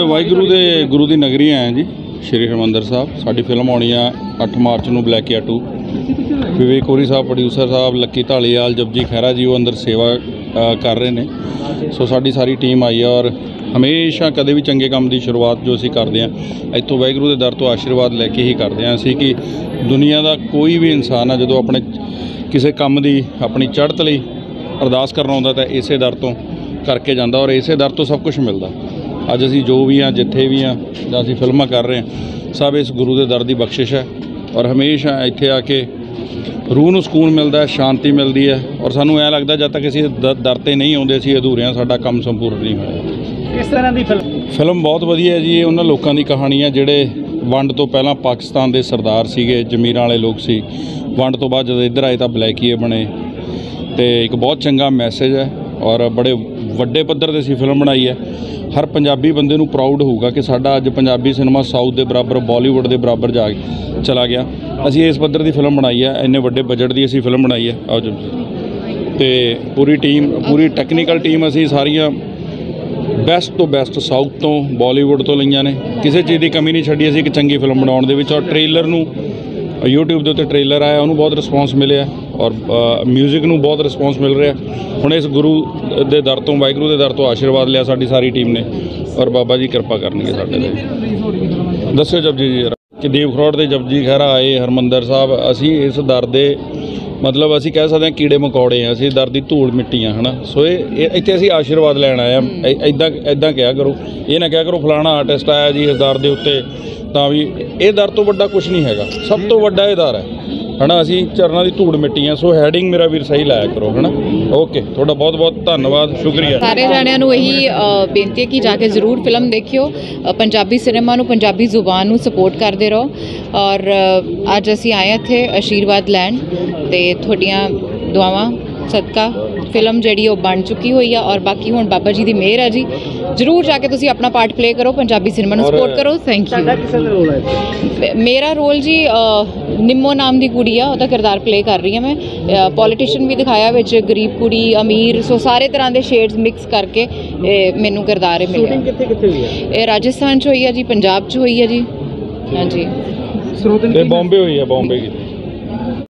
ਵਾਹਿਗੁਰੂ ਦੇ ਗੁਰੂ ਦੀ ਨਗਰੀ ਆਏ ਜੀ, ਸ਼੍ਰੀ ਹਰਿਮੰਦਰ ਸਾਹਿਬ। ਸਾਡੀ ਫਿਲਮ ਆਉਣੀ ਆ 8 ਮਾਰਚ ਨੂੰ ਬਲੈਕ 2 ਵਿਵੇਕ ਕੋਰੀ ਸਾਹਿਬ ਪ੍ਰੋਡਿਊਸਰ ਸਾਹਿਬ, ਲੱਕੀ ਢਾਲੀਵਾਲ, ਜਪਜੀ ਖਹਿਰਾ ਜੀ, ਉਹ ਅੰਦਰ ਸੇਵਾ ਕਰ ਰਹੇ ਨੇ। ਸੋ ਸਾਡੀ ਸਾਰੀ ਟੀਮ ਆਈ ਆ ਔਰ ਹਮੇਸ਼ਾ ਕਦੇ ਵੀ ਚੰਗੇ ਕੰਮ ਦੀ ਸ਼ੁਰੂਆਤ ਜੋ ਅਸੀਂ ਕਰਦੇ ਆ, ਇੱਥੋਂ ਵਾਹਿਗੁਰੂ ਦੇ ਦਰ ਤੋਂ ਆਸ਼ੀਰਵਾਦ ਲੈ ਕੇ ਹੀ ਕਰਦੇ ਆ। ਅਸੀਂ ਕਿ ਦੁਨੀਆ ਦਾ ਕੋਈ ਵੀ ਇਨਸਾਨ ਆ, ਜਦੋਂ ਆਪਣੇ ਕਿਸੇ ਕੰਮ ਦੀ ਆਪਣੀ ਚੜ੍ਹਤ ਲਈ ਅਰਦਾਸ ਕਰਨ ਆਉਂਦਾ ਤਾਂ ਇਸੇ ਦਰ ਤੋਂ ਕਰਕੇ ਜਾਂਦਾ ਔਰ ਇਸੇ ਦਰ ਤੋਂ ਸਭ ਕੁਝ ਮਿਲਦਾ। ਅੱਜ ਅਸੀਂ ਜੋ ਵੀ ਆ ਜਿੱਥੇ ਵੀ ਆ ਜਾਂ ਅਸੀਂ ਫਿਲਮਾਂ ਕਰ ਰਹੇ ਹਾਂ ਸਭ ਇਸ ਗੁਰੂ ਦੇ ਦਰ ਦੀ ਬਖਸ਼ਿਸ਼ ਹੈ। ਔਰ ਹਮੇਸ਼ਾ ਇੱਥੇ ਆ ਕੇ ਰੂਹ ਨੂੰ ਸਕੂਨ ਮਿਲਦਾ ਹੈ ਸ਼ਾਂਤੀ ਮਿਲਦੀ ਹੈ। ਔਰ ਸਾਨੂੰ ਐ ਲੱਗਦਾ ਜਦ ਤੱਕ ਅਸੀਂ ਦਰ ਤੇ ਨਹੀਂ ਆਉਂਦੇ ਅਸੀਂ ਅਧੂਰੇ ਹਾਂ ਸਾਡਾ ਕੰਮ ਸੰਪੂਰਨ ਨਹੀਂ ਹੋਇਆ। ਕਿਸ ਤਰ੍ਹਾਂ ਦੀ ਫਿਲਮ? ਫਿਲਮ ਬਹੁਤ ਵਧੀਆ ਹੈ ਜੀ ਇਹ ਉਹਨਾਂ ਲੋਕਾਂ ਦੀ ਕਹਾਣੀ ਹੈ ਜਿਹੜੇ ਵੰਡ ਤੋਂ ਪਹਿਲਾਂ ਪਾਕਿਸਤਾਨ ਦੇ ਸਰਦਾਰ ਸੀਗੇ ਜ਼ਮੀਰਾਂ ਵਾਲੇ ਲੋਕ ਸੀ। ਵੰਡ ਤੋਂ ਬਾਅਦ ਜਦੋਂ ਇੱਧਰ ਆਏ ਤਾਂ ਬਲੈਕੀਏ ਬਣੇ। ਤੇ ਇੱਕ ਬਹੁਤ ਚੰਗਾ ਮੈਸੇਜ ਹੈ। ਔਰ ਬੜੇ ਵੱਡੇ ਪੱਧਰ ਤੇ ਅਸੀਂ ਫਿਲਮ ਬਣਾਈ ਹੈ। ਹਰ ਪੰਜਾਬੀ ਬੰਦੇ ਨੂੰ ਪ੍ਰਾਊਡ ਹੋਊਗਾ ਕਿ ਸਾਡਾ ਅੱਜ ਪੰਜਾਬੀ ਸਿਨੇਮਾ ਸਾਊਥ ਦੇ ਬਰਾਬਰ ਬਾਲੀਵੁੱਡ ਦੇ ਬਰਾਬਰ ਜਾ ਚਲਾ ਗਿਆ। ਅਸੀਂ ਇਸ ਪੱਧਰ ਦੀ ਫਿਲਮ ਬਣਾਈ ਹੈ। ਇੰਨੇ ਵੱਡੇ ਬਜਟ ਦੀ ਅਸੀਂ ਫਿਲਮ ਬਣਾਈ ਹੈ। ਆਓ ਜੀ। ਤੇ ਪੂਰੀ ਟੀਮ ਪੂਰੀ ਟੈਕਨੀਕਲ ਟੀਮ ਅਸੀਂ ਸਾਰੀਆਂ ਬੈਸਟ ਤੋਂ ਬੈਸਟ ਸਾਊਥ ਤੋਂ ਬਾਲੀਵੁੱਡ ਤੋਂ ਲਈਆਂ ਨੇ। ਕਿਸੇ ਚੀਜ਼ ਦੀ ਕਮੀ ਨਹੀਂ ਛੱਡੀ ਅਸੀਂ ਇੱਕ ਚੰਗੀ ਫਿਲਮ ਬਣਾਉਣ ਦੇ ਵਿੱਚ। ਔਰ ਟ੍ਰੇਲਰ ਨੂੰ, YouTube ਦੇ ਉੱਤੇ ਟ੍ਰੇਲਰ ਆਇਆ, ਉਹਨੂੰ ਬਹੁਤ ਰਿਸਪੌਂਸ ਮਿਲਿਆ। ਔਰ 뮤직 ਨੂੰ ਬਹੁਤ ਰਿਸਪੌਂਸ ਮਿਲ ਰਿਹਾ। ਹੁਣ ਇਸ ਗੁਰੂ ਦੇ ਦਰ ਤੋਂ, ਵਾਹਿਗੁਰੂ ਦੇ ਦਰ ਤੋਂ ਆਸ਼ੀਰਵਾਦ ਲਿਆ ਸਾਡੀ ਸਾਰੀ ਟੀਮ ਨੇ। ਔਰ ਬਾਬਾ ਜੀ ਕਿਰਪਾ ਕਰਨਗੇ ਸਾਡੇ ਤੇ। ਦੱਸਿਓ ਜਪਜੀ ਜੀ ਕਿ ਦੇਵ ਖਰੋੜ ਦੇ ਜਪਜੀ ਖਹਿਰਾ ਆਏ, ਹਰਮੰਦਰ ਸਾਹਿਬ, ਅਸੀਂ ਇਸ ਦਰ ਦੇ, ਮਤਲਬ ਅਸੀਂ ਕਹਿ ਸਕਦੇ ਹਾਂ ਕੀੜੇ ਮਕੌੜੇ ਆ ਅਸੀਂ ਦਰ ਦੀ ਧੂੜ ਮਿੱਟੀ ਆ ਹਨਾ? ਸੋ ਇਹ, ਇਹ- ਇੱਥੇ ਅਸੀਂ ਆਸ਼ੀਰਵਾਦ ਲੈਣ ਆਏ ਆ ਐਦਾਂ ਐਦਾਂ ਕਿਹਾ ਕਰੋ। ਇਹ ਨਾ ਕਿਹਾ ਕਰੋ, ਫਲਾਣਾ ਆਰਟਿਸਟ ਆਇਆ ਜੀ ਇਸ ਦਰ ਦੇ ਉੱਤੇ, ਤਾਂ ਵੀ ਇਹ ਦਰ ਤੋਂ ਵੱਡਾ ਕੁਝ ਨਹੀਂ ਹੈਗਾ। ਸਭ ਤੋਂ ਵੱਡਾ ਇਹ ਦਰ ਹੈ। ਹਨਾ, ਅਸੀਂ ਚਰਨਾਂ ਦੀ ਧੂੜ ਮਿੱਟੀ ਆ, ਸੋ ਹੈਡਿੰਗ ਮੇਰਾ ਵੀਰ ਸਹੀ ਲਾਇਆ ਕਰੋ, ਹਨਾ? ਓਕੇ ਤੁਹਾਡਾ ਬਹੁਤ ਬਹੁਤ ਧੰਨਵਾਦ, ਸ਼ੁਕਰੀਆ। ਸਾਰੇ ਜਾਣਿਆਂ ਨੂੰ ਇਹੀ ਬੇਨਤੀ ਹੈ ਕਿ ਜਾ ਕੇ ਜ਼ਰੂਰ ਫਿਲਮ ਦੇਖਿਓ ਪੰਜਾਬੀ ਸਿਨੇਮਾ ਨੂੰ, ਪੰਜਾਬੀ ਜ਼ੁਬਾਨ ਨੂੰ ਸਪੋਰਟ ਕਰਦੇ ਰਹੋ, ਔਰ ਅੱਜ ਅਸੀਂ ਆਏ ਹਾਂ ਇੱਥੇ ਆਸ਼ੀਰਵਾਦ ਲੈਣ, ਤੇ ਤੁਹਾਡੀਆਂ ਦੁਆਵਾਂ ਸਦਕਾ ਫਿਲਮ ਜਿਹੜੀ ਉਹ ਬਣ ਚੁੱਕੀ ਹੋਈ ਆ ਔਰ ਬਾਕੀ ਹੁਣ ਬਾਬਾ ਜੀ ਦੀ ਮਿਹਰ ਹੈ ਜੀ। ਜ਼ਰੂਰ ਜਾ ਕੇ ਤੁਸੀਂ ਆਪਣਾ ਪਾਰਟ ਪਲੇ ਕਰੋ ਪੰਜਾਬੀ ਸਿਨੇਮਾ ਨੂੰ ਸਪੋਰਟ ਕਰੋ। ਥੈਂਕ ਯੂ ਕਿਸ ਦਾ ਰੋਲ ਹੈ ਮੇਰਾ ਰੋਲ ਜੀ ਨਿੰਮੋ ਨਾਮ ਦੀ ਕੁੜੀ ਆ ਉਹਦਾ ਕਿਰਦਾਰ ਪਲੇ ਕਰ ਰਹੀ ਹਾਂ ਮੈਂ। ਪੋਲੀਟੀਸ਼ੀਅਨ ਵੀ ਦਿਖਾਇਆ ਵਿੱਚ ਗਰੀਬ ਕੁੜੀ ਅਮੀਰ ਸੋ ਸਾਰੇ ਤਰ੍ਹਾਂ ਦੇ ਸ਼ੇਡਸ ਮਿਕਸ ਕਰਕੇ ਇਹ ਮੈਨੂੰ ਕਿਰਦਾਰ ਇਹ ਸ਼ੂਟਿੰਗ ਮਿਲਿਆ ਕਿੱਥੇ ਕਿੱਥੇ ਹੋਈ ਹੈ ਇਹ ਰਾਜਸਥਾਨ ਚ ਹੋਈ ਹੈ ਜੀ ਪੰਜਾਬ ਚ ਹੋਈ ਹੈ ਜੀ। ਹਾਂਜੀ। ਸਰੋਤਨ ਤੇ ਬੰਬੇ ਹੋਈ ਆ ਬੰਬੇ ਕੀ